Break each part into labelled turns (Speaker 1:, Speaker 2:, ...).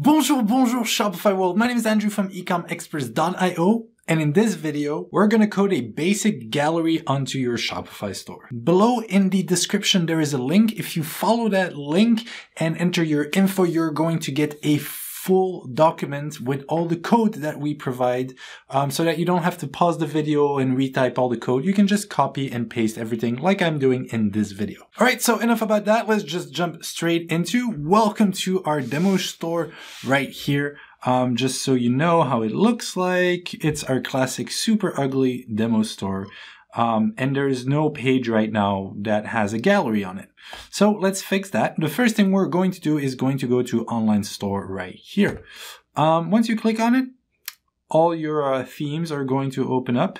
Speaker 1: Bonjour, bonjour Shopify world. My name is Andrew from ecomexperts.io. And in this video, we're going to code a basic gallery onto your Shopify store. Below in the description, there is a link. If you follow that link and enter your info, you're going to get a full document with all the code that we provide um, so that you don't have to pause the video and retype all the code. You can just copy and paste everything like I'm doing in this video. All right, so enough about that. Let's just jump straight into welcome to our demo store right here. Um, just so you know how it looks like, it's our classic super ugly demo store. Um, and there is no page right now that has a gallery on it. So let's fix that. The first thing we're going to do is going to go to online store right here. Um, once you click on it, all your uh, themes are going to open up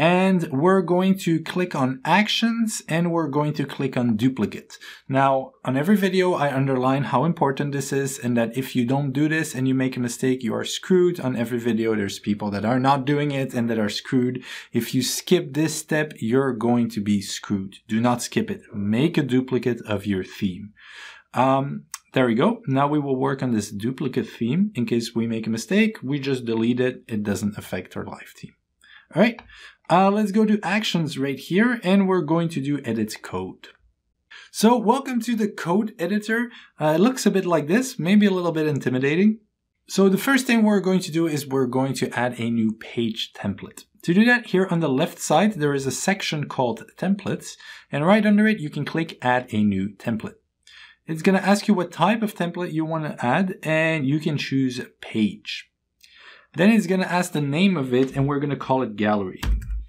Speaker 1: and we're going to click on actions and we're going to click on duplicate. Now, on every video, I underline how important this is and that if you don't do this and you make a mistake, you are screwed. On every video, there's people that are not doing it and that are screwed. If you skip this step, you're going to be screwed. Do not skip it. Make a duplicate of your theme. Um, there we go. Now we will work on this duplicate theme. In case we make a mistake, we just delete it. It doesn't affect our live theme. All right. Uh, let's go to actions right here and we're going to do edit code. So welcome to the code editor. Uh, it looks a bit like this, maybe a little bit intimidating. So the first thing we're going to do is we're going to add a new page template. To do that, here on the left side, there is a section called templates and right under it, you can click add a new template. It's going to ask you what type of template you want to add and you can choose page. Then it's going to ask the name of it and we're going to call it gallery.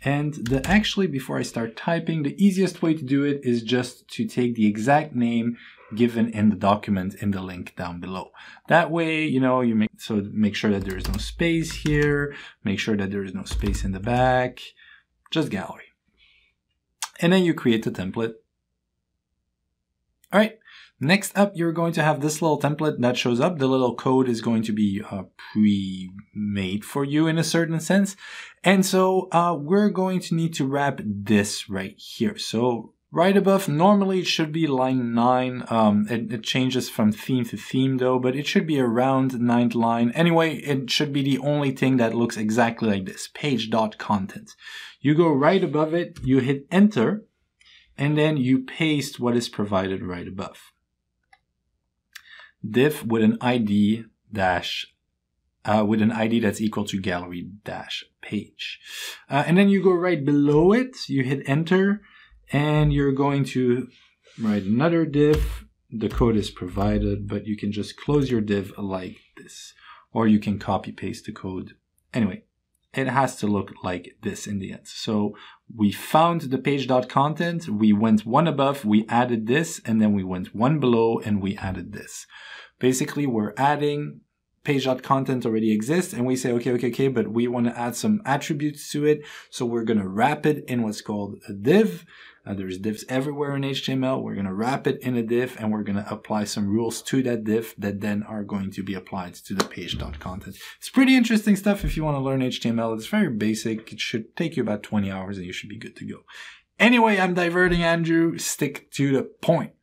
Speaker 1: And the actually, before I start typing, the easiest way to do it is just to take the exact name given in the document in the link down below. That way, you know, you make, so make sure that there is no space here, make sure that there is no space in the back, just gallery. And then you create the template. All right. Next up, you're going to have this little template that shows up. The little code is going to be uh, pre-made for you in a certain sense. And so uh, we're going to need to wrap this right here. So right above, normally it should be line 9. Um, it, it, changes from theme to theme though, but it should be around ninth line. Anyway, it should be the only thing that looks exactly like this, page.content. You go right above it, you hit enter, and then you paste what is provided right above. Div with an ID dash uh, with an ID that's equal to gallery dash page. Uh, and then you go right below it, you hit enter, and you're going to write another div. The code is provided, but you can just close your div like this, or you can copy paste the code. Anyway, it has to look like this in the end. So we found the page.content, we went one above, we added this, and then we went one below and we added this. Basically, we're adding page.content already exists and we say, okay, okay, okay, but we want to add some attributes to it. So we're going to wrap it in what's called a div. Uh, there's divs everywhere in HTML. We're going to wrap it in a div and we're going to apply some rules to that div that then are going to be applied to the page.content. It's pretty interesting stuff if you want to learn HTML. It's very basic. It should take you about 20 hours and you should be good to go. Anyway, I'm diverting Andrew. Stick to the point.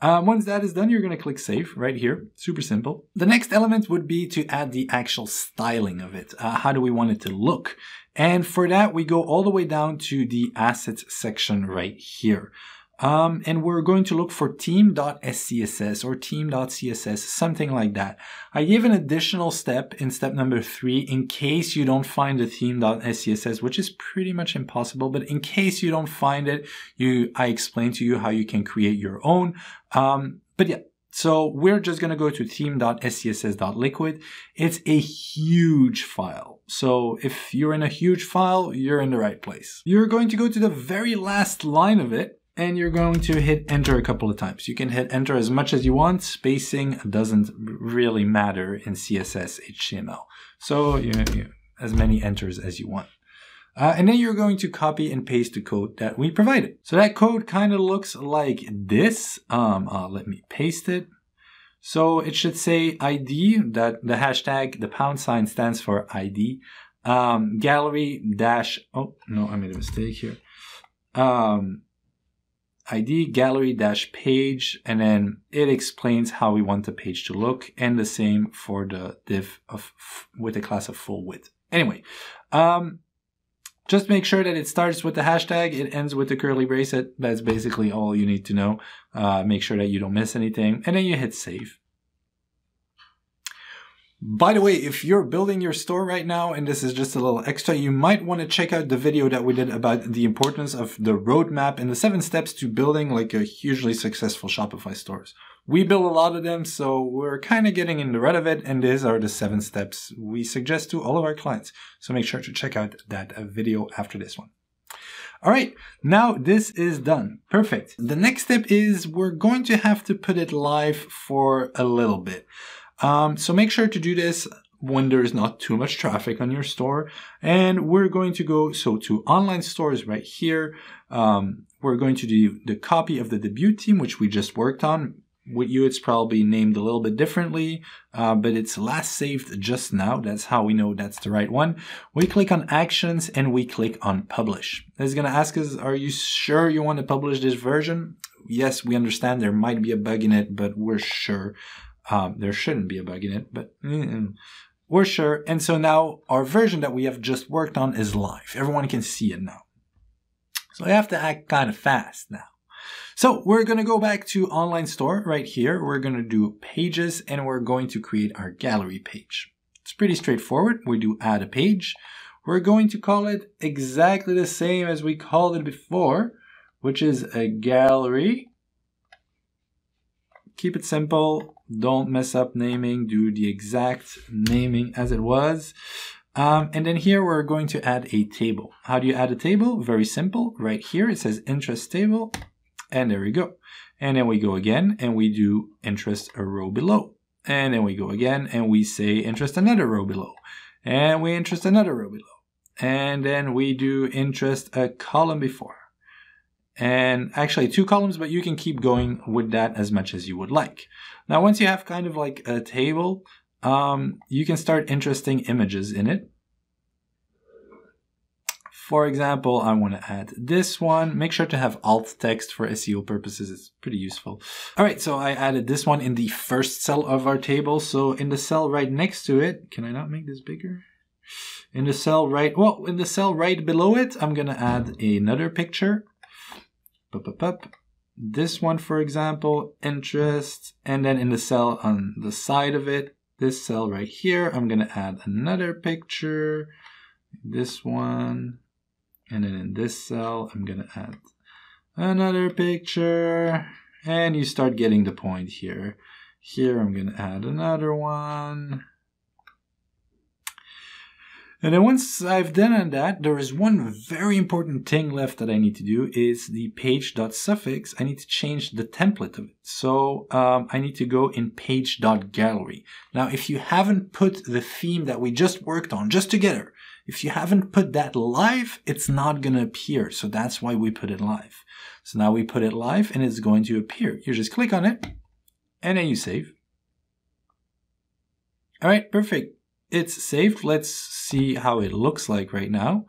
Speaker 1: Um, once that is done, you're going to click save right here. Super simple. The next element would be to add the actual styling of it. Uh, how do we want it to look? And for that, we go all the way down to the assets section right here. Um, and we're going to look for theme.scss or theme.css, something like that. I gave an additional step in step number three in case you don't find the theme.scss, which is pretty much impossible. But in case you don't find it, you I explained to you how you can create your own. Um, but yeah, so we're just going to go to theme.scss.liquid. It's a huge file. So if you're in a huge file, you're in the right place. You're going to go to the very last line of it and you're going to hit enter a couple of times. You can hit enter as much as you want. Spacing doesn't really matter in CSS HTML. So you, you as many enters as you want. Uh, and then you're going to copy and paste the code that we provided. So that code kind of looks like this. Um, uh, let me paste it. So it should say ID, that the hashtag, the pound sign stands for ID. Um, gallery dash, oh no, I made a mistake here. Um, ID gallery dash page, and then it explains how we want the page to look, and the same for the div of with a class of full width. Anyway, um, just make sure that it starts with the hashtag, it ends with the curly bracelet. That's basically all you need to know. Uh, make sure that you don't miss anything, and then you hit save. By the way, if you're building your store right now, and this is just a little extra, you might want to check out the video that we did about the importance of the roadmap and the seven steps to building like a hugely successful Shopify stores. We build a lot of them, so we're kind of getting in the red of it, and these are the seven steps we suggest to all of our clients. So make sure to check out that video after this one. All right, now this is done. Perfect. The next step is we're going to have to put it live for a little bit. Um, so make sure to do this when there is not too much traffic on your store. And we're going to go, so to online stores right here. Um, we're going to do the copy of the debut theme, which we just worked on. With you, it's probably named a little bit differently, uh, but it's last saved just now. That's how we know that's the right one. We click on actions and we click on publish. It's going to ask us, are you sure you want to publish this version? Yes, we understand there might be a bug in it, but we're sure um, there shouldn't be a bug in it, but mm, we're sure. And so now our version that we have just worked on is live. Everyone can see it now. So I have to act kind of fast now. So we're going to go back to online store right here. We're going to do pages and we're going to create our gallery page. It's pretty straightforward. We do add a page. We're going to call it exactly the same as we called it before, which is a gallery. Keep it simple. Don't mess up naming. Do the exact naming as it was. Um, and then here we're going to add a table. How do you add a table? Very simple. Right here it says interest table. And there we go. And then we go again and we do interest a row below. And then we go again and we say interest another row below. And we interest another row below. And then we do interest a column before. And actually two columns, but you can keep going with that as much as you would like. Now, once you have kind of like a table, um, you can start interesting images in it. For example, I want to add this one. Make sure to have alt text for SEO purposes. It's pretty useful. All right, so I added this one in the first cell of our table. So in the cell right next to it, can I not make this bigger? In the cell right, well, in the cell right below it, I'm going to add another picture. Up, up, up this one, for example, interest, and then in the cell on the side of it, this cell right here, I'm going to add another picture, this one, and then in this cell, I'm going to add another picture, and you start getting the point here. Here, I'm going to add another one, and then once I've done that, there is one very important thing left that I need to do is the page.suffix. I need to change the template of it. So um, I need to go in page.gallery. Now, if you haven't put the theme that we just worked on just together, if you haven't put that live, it's not going to appear. So that's why we put it live. So now we put it live and it's going to appear. You just click on it and then you save. All right, perfect it's saved. Let's see how it looks like right now.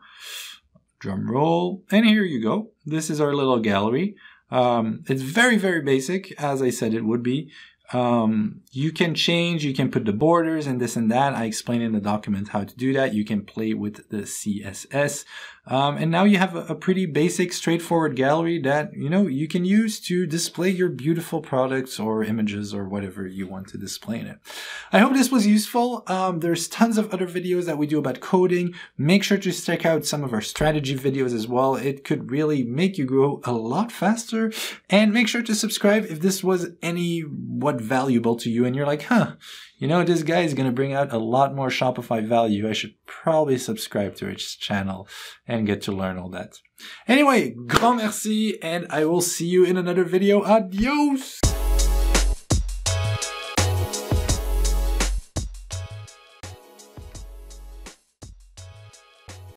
Speaker 1: Drum roll. And here you go. This is our little gallery. Um, it's very, very basic, as I said it would be. Um, you can change, you can put the borders and this and that. I explain in the document how to do that. You can play with the CSS. Um, and now you have a, pretty basic, straightforward gallery that, you know, you can use to display your beautiful products or images or whatever you want to display in it. I hope this was useful. Um, there's tons of other videos that we do about coding. Make sure to check out some of our strategy videos as well. It could really make you grow a lot faster. And make sure to subscribe if this was any what valuable to you and you're like, huh, you know, this guy is going to bring out a lot more Shopify value. I should probably subscribe to his channel and get to learn all that. Anyway, grand merci, and I will see you in another video. Adios!